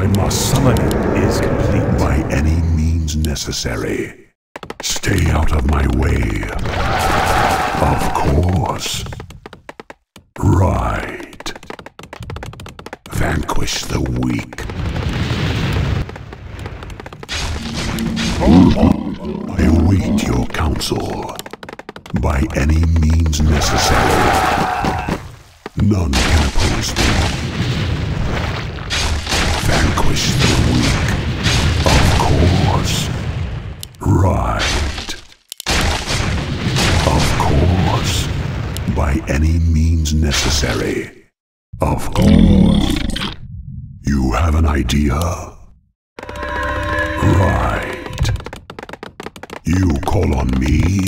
I must. Summoning is complete. By any means necessary. Right. Of course. By any means necessary. Of course. You have an idea? Right. You call on me?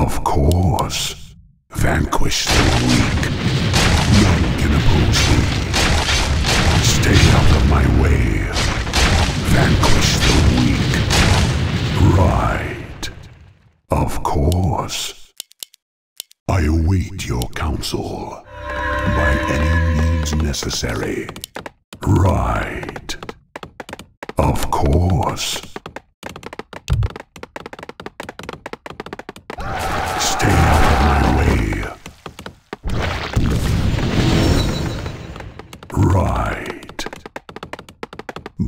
Of course. Vanquish the weak. None can oppose me. Stay out of my way. Vanquish the weak. Right. Of course. I await your counsel. By any means necessary. Right. Of course.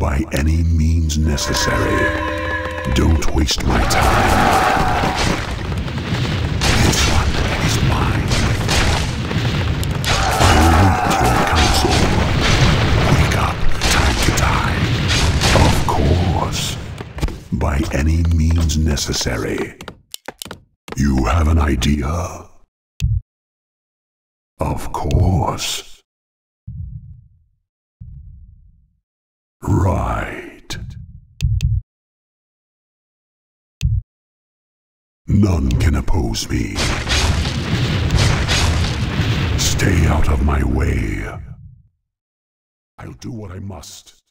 By any means necessary. Don't waste my time. This one is mine. I await your counsel. Wake up. Time to die. Of course. By any means necessary. You have an idea? Of course. Right. None can oppose me. Stay out of my way. I'll do what I must.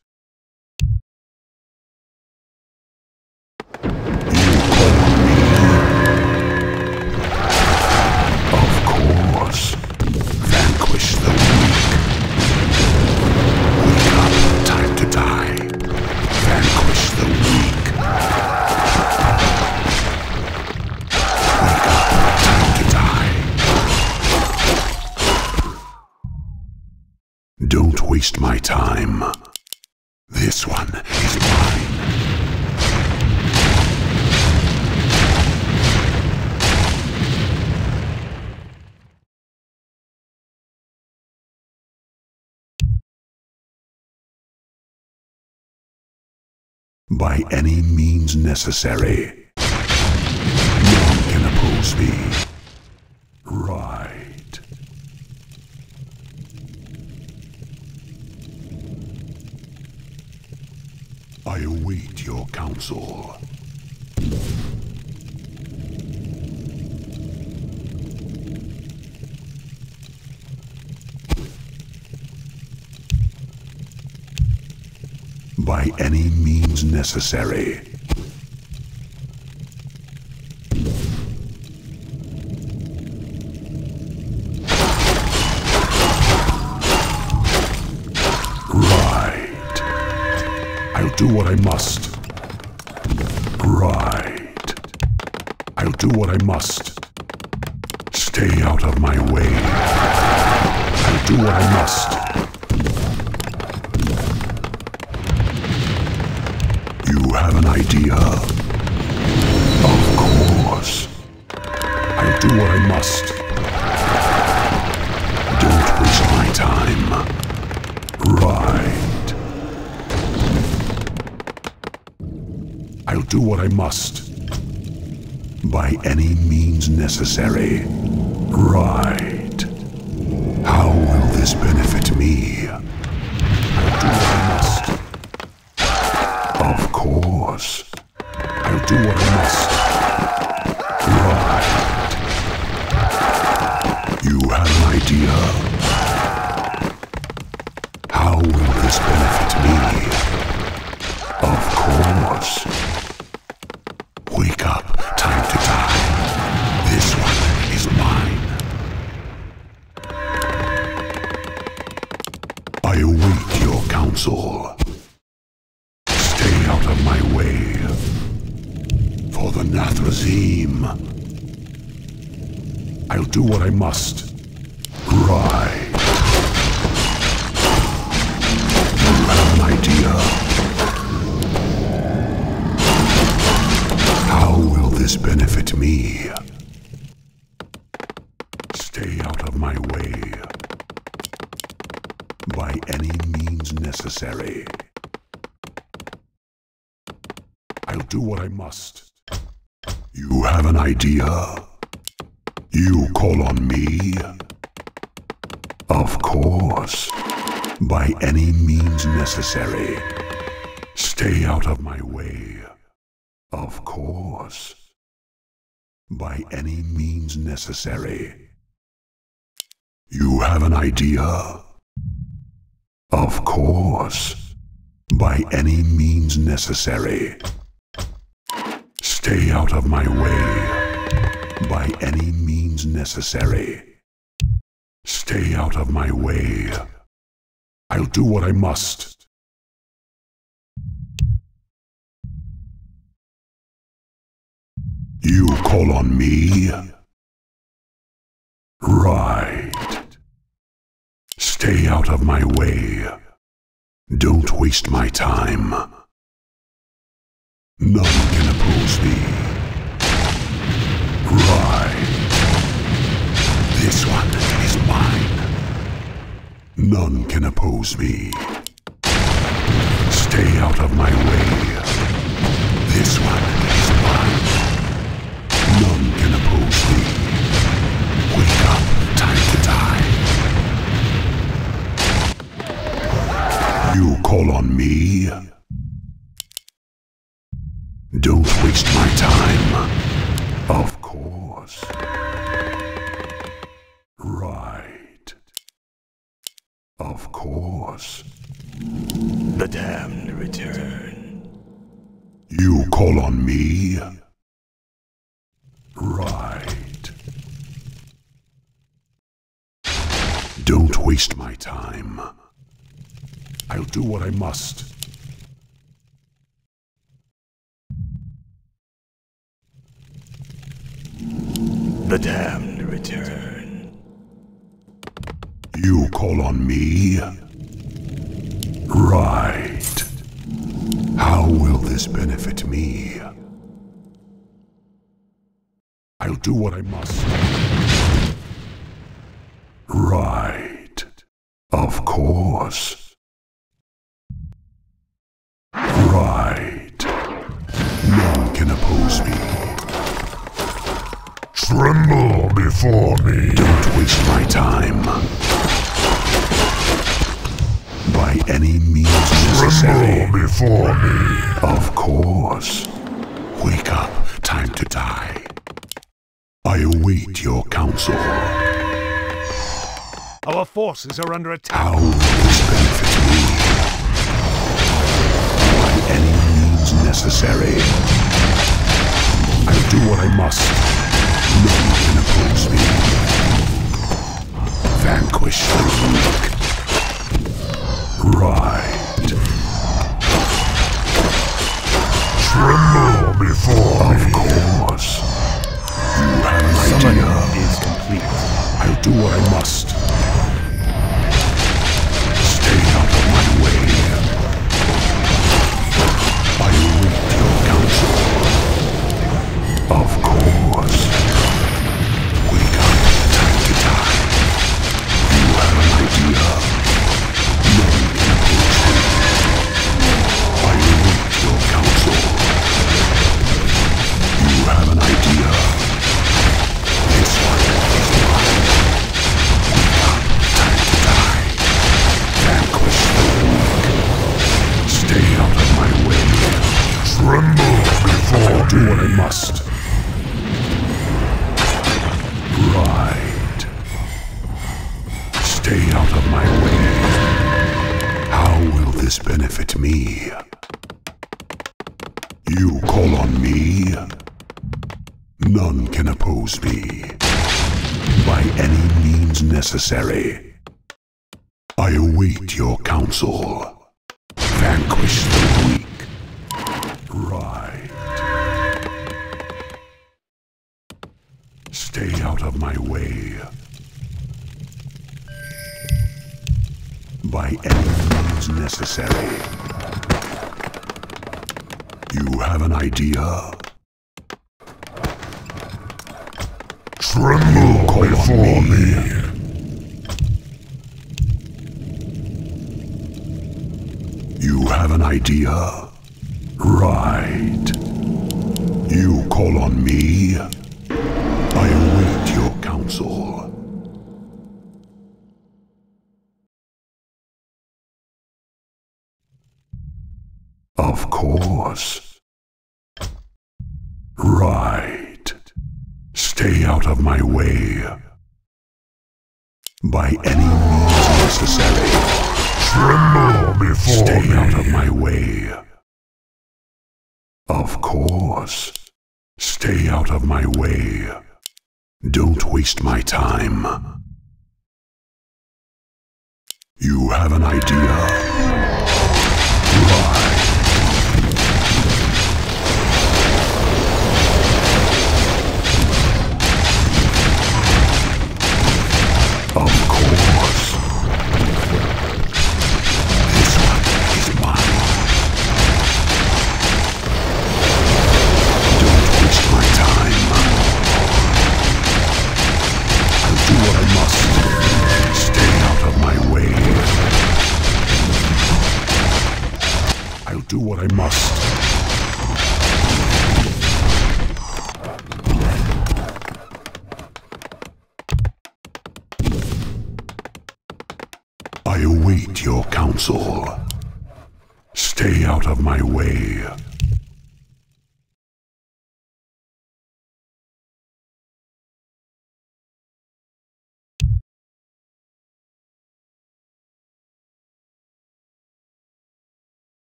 My time. This one is mine. By any means necessary. None can oppose me. Right. I await your counsel. By any means necessary. What I must. You have an idea? Of course. I'll do what I must. Don't waste my time. Right. I'll do what I must. By any means necessary. Right. Do what I must. Idea? You call on me? Of course. By any means necessary. Stay out of my way. Of course. By any means necessary. You have an idea? Of course. By any means necessary. Stay out of my way. By any means necessary. Stay out of my way. I'll do what I must. You call on me? Right. Stay out of my way. Don't waste my time. None can oppose me. This one is mine. None can oppose me. Stay out of my way. This one is mine. None can oppose me. Wake up, time to die. You call on me? Don't waste my time. Of Call on me? Right. Don't waste my time. I'll do what I must. The damned return. You call on me? Right. How will this benefit me? I'll do what I must. Right. Of course. Right. None can oppose me. Tremble before me. Don't waste my time. By any means necessary. Tremble before me. Of course. Wake up. Time to die. I await your counsel. Our forces are under attack. How will this benefit me? By any means necessary. I'll do what I must. None can oppose me. Vanquish the weak. Right. Tremble before Of me. course. You have an idea. is complete. I'll do what I must. Out of my way. By any means necessary. You have an idea? Tremble before me. You have an idea? Right. You call on me? I await Of course. Right. Stay out of my way. By any means necessary. Tremble before Stay me. out of my way. Of course. Stay out of my way. Don't waste my time. You have an idea?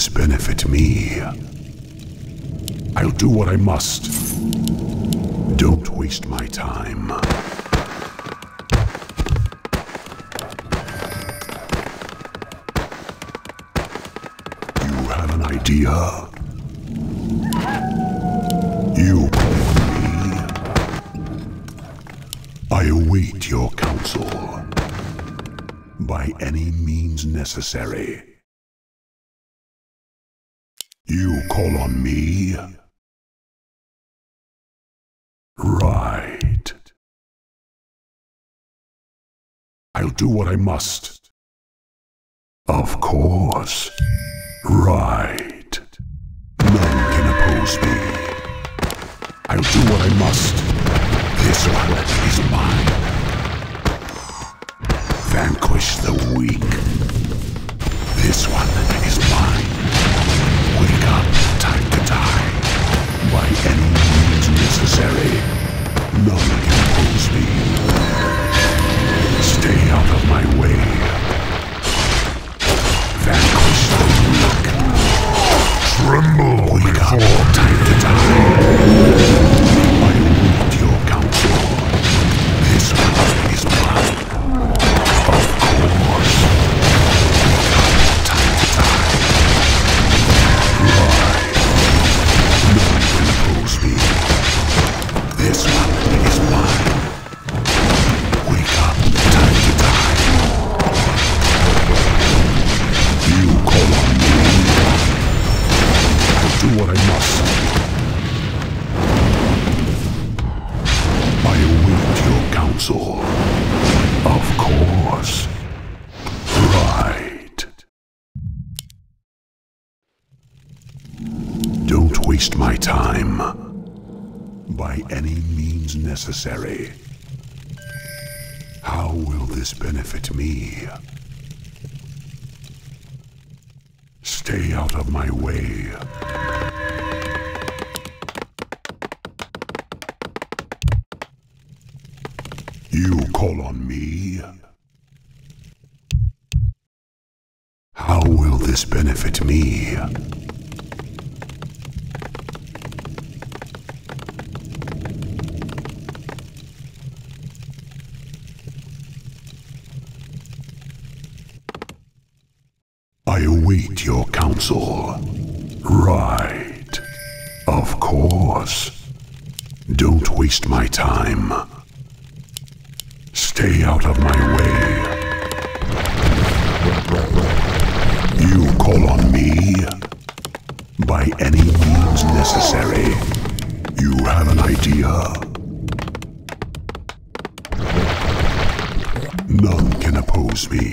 This benefit me? I'll do what I must. Don't waste my time. You have an idea? You call me? I await your counsel. By any means necessary. Call on me? Right. I'll do what I must. Of course. Right. None can oppose me. I'll do what I must. This one is mine. Vanquish the weak. This one is mine. Up, time to die. By any means necessary. None can oppose me. Call on me? How will this benefit me? I await your counsel. Right. Of course. Don't waste my time. Out of my way. You call on me? By any means necessary. You have an idea? None can oppose me.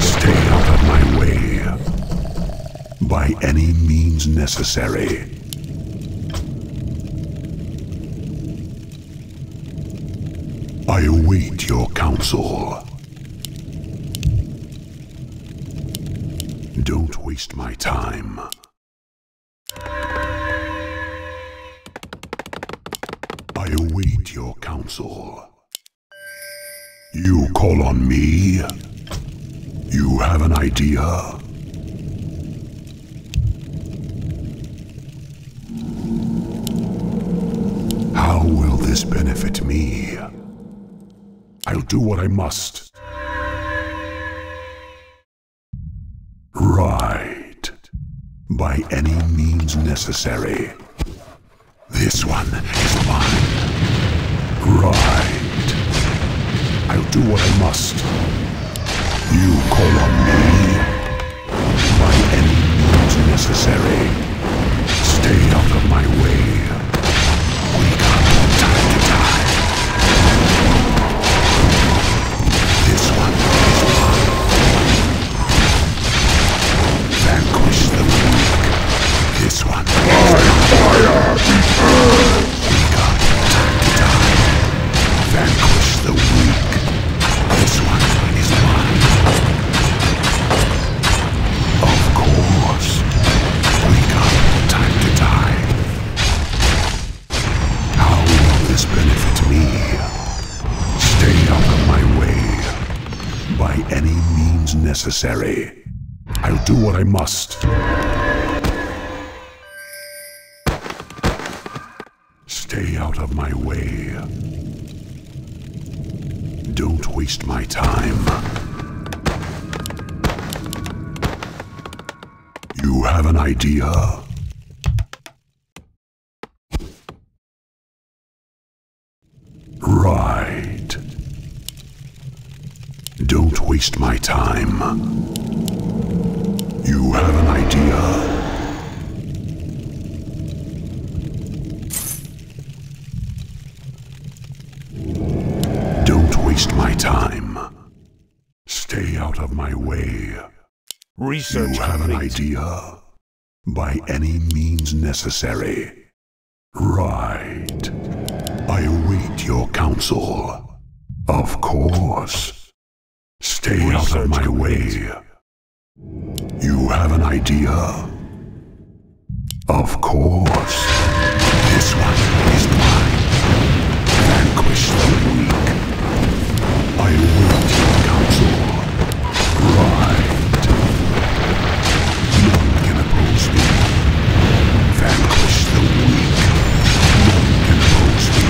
Stay out of my way. By any means necessary. I await your counsel. Don't waste my time. I await your counsel. You call on me? You have an idea? How will this benefit me? I'll do what I must. Right. By any means necessary. This one is mine. Right. I'll do what I must. You call on me? By any means necessary. Stay out of my way. Necessary. I'll do what I must. Stay out of my way. Don't waste my time. You have an idea? Right. Don't waste my time. You have an idea? Don't waste my time. Stay out of my way. Research You have an idea? By any means necessary. Right. I await your counsel. Of course. Stay out of my way. You have an idea? Of course. This one is mine. Vanquish the weak. I await your counsel. Right. None can oppose me. Vanquish the weak. None can oppose me.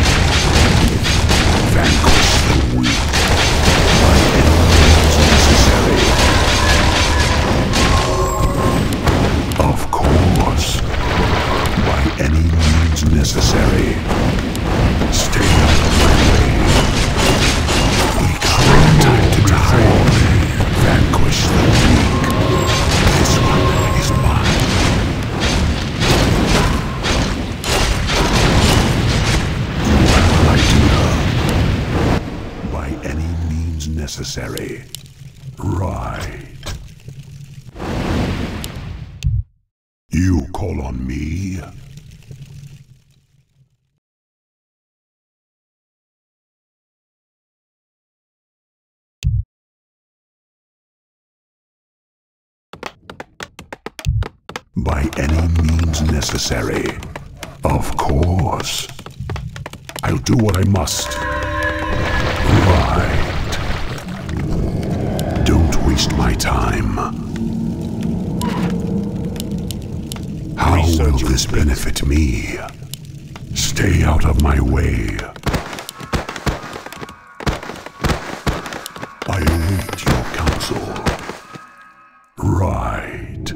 Vanquish necessary. Stay out of my way. We got no time to die. Vanquish the weak. This one is mine. You have idea. By any means necessary. Right. You call on me? Necessary. Of course. I'll do what I must. Right. Don't waste my time. How will this benefit me? Stay out of my way. I await your counsel. Right.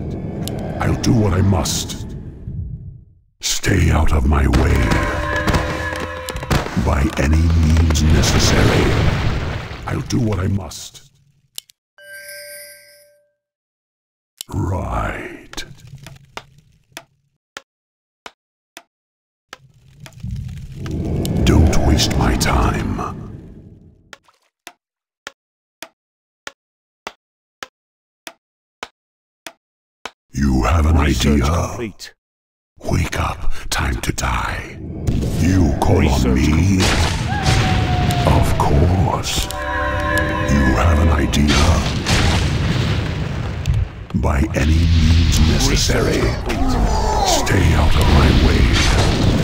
I'll do what I must. Out of my way. By any means necessary. I'll do what I must. Right. Don't waste my time. You have an Research idea. complete. Wake up. Time to die. You call on Research me? Of course. You have an idea. By any means necessary. Stay out of my way.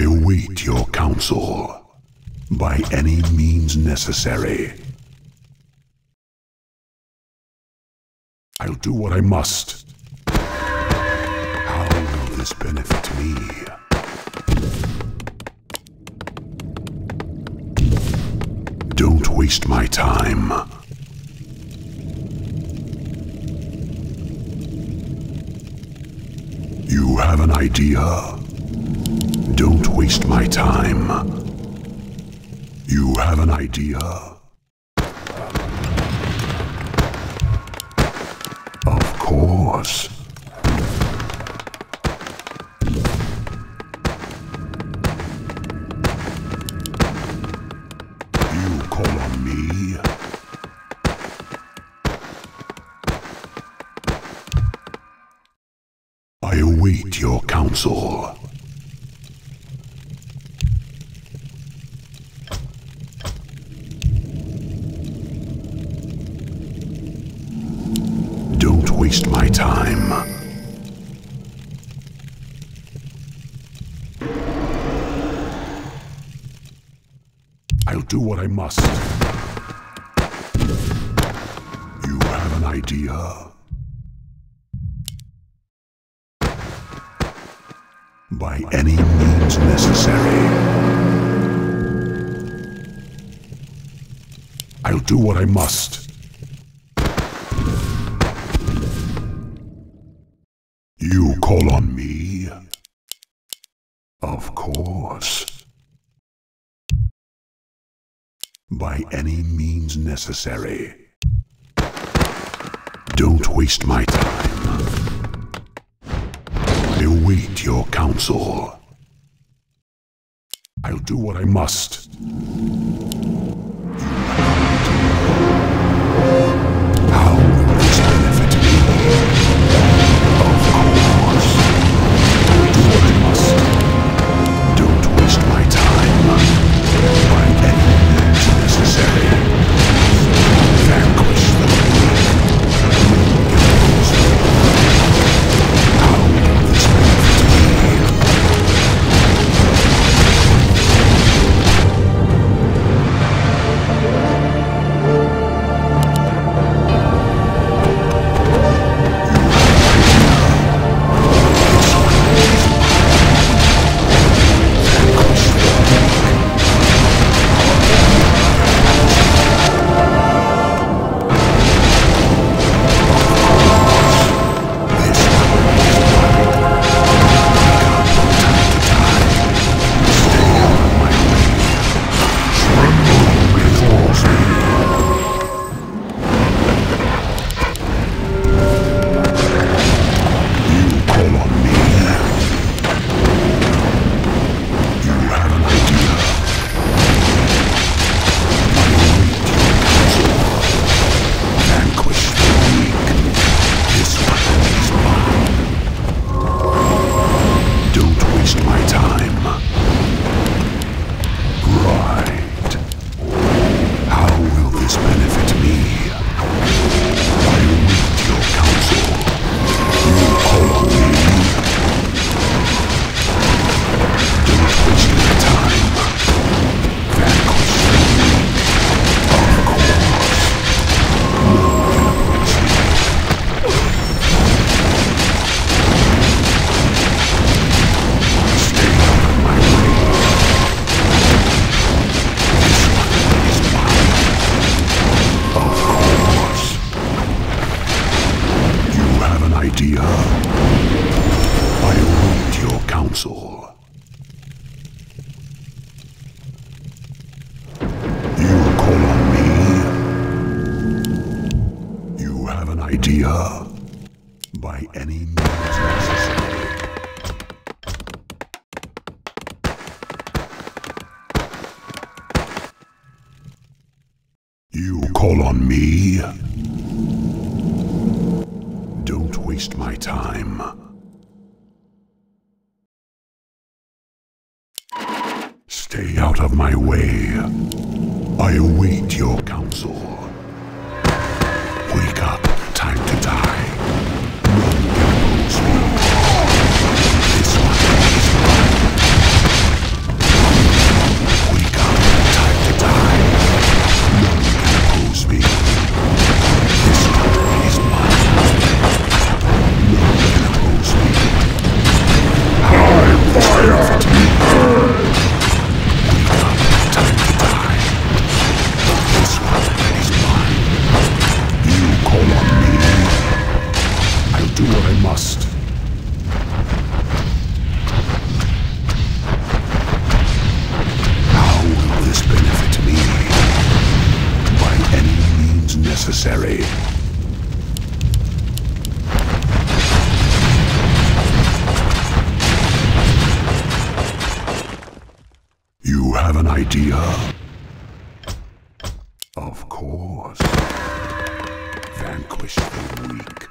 I await your counsel. By any means necessary. I'll do what I must. How will this benefit me? Don't waste my time. You have an idea? Don't waste my time. You have an idea? Of course. You call on me? I await your counsel. Don't waste my time. I'll do what I must. You have an idea? By any means necessary. I'll do what I must. Any means necessary. Don't waste my time. I await your counsel. I'll do what I must. On me? Don't waste my time. Stay out of my way. I await your counsel. Wake up, necessary. You have an idea? Of course. Vanquish the weak.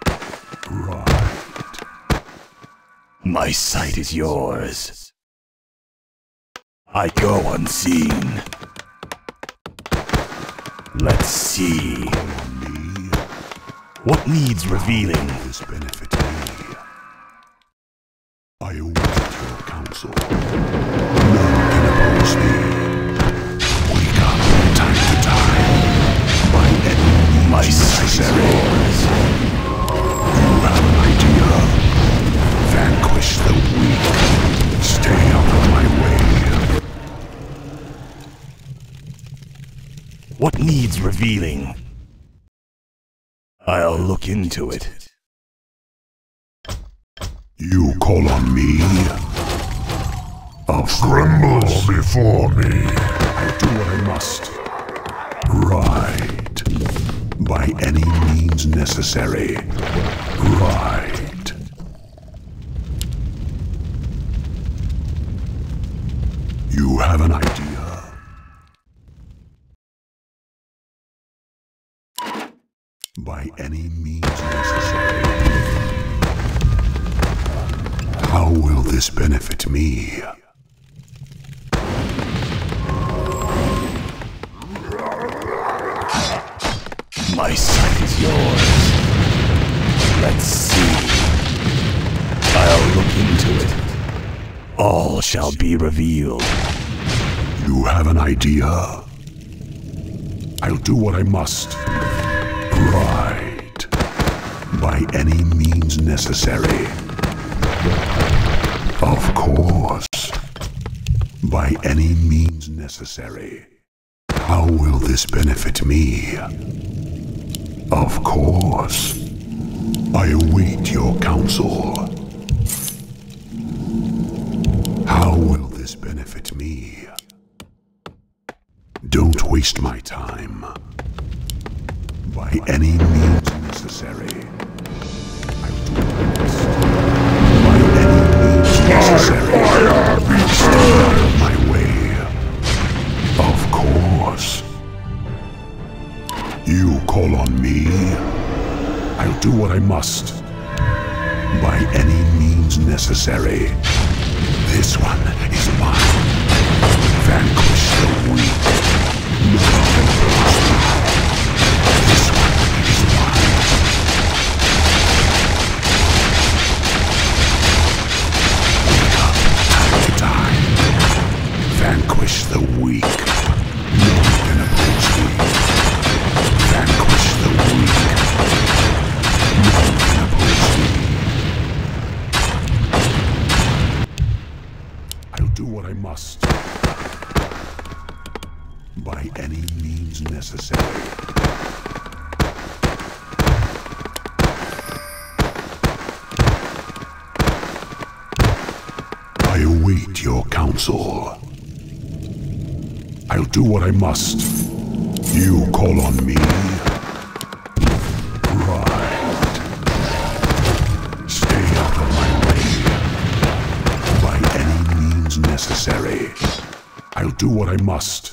Right. My sight is yours. I go unseen. Let's see. What needs revealing? this benefit me. I await your counsel. None can oppose me. Wake up, time to means My sight is necessary. You have an idea. Vanquish the weak. Stay out of my way. What needs revealing? I'll look into it. You call on me? Tremble before me. I do what I must. Right. By any means necessary. Right. You have an idea? By any means necessary. How will this benefit me? My sight is yours. Let's see. I'll look into it. All shall be revealed. You have an idea? I'll do what I must. By any means necessary. Of course. By any means necessary. How will this benefit me? Of course. I await your counsel. How will this benefit me? Don't waste my time. By any means necessary. You call on me? I'll do what I must. By any means necessary. This one is mine. Vanquish the weak. No Vanquish the weak. No one can approach me. Vanquish the weak. No one can approach me. I'll do what I must. By any means necessary. I await your counsel. Do what I must. You call on me. Stay out of my way. By any means necessary. I'll do what I must.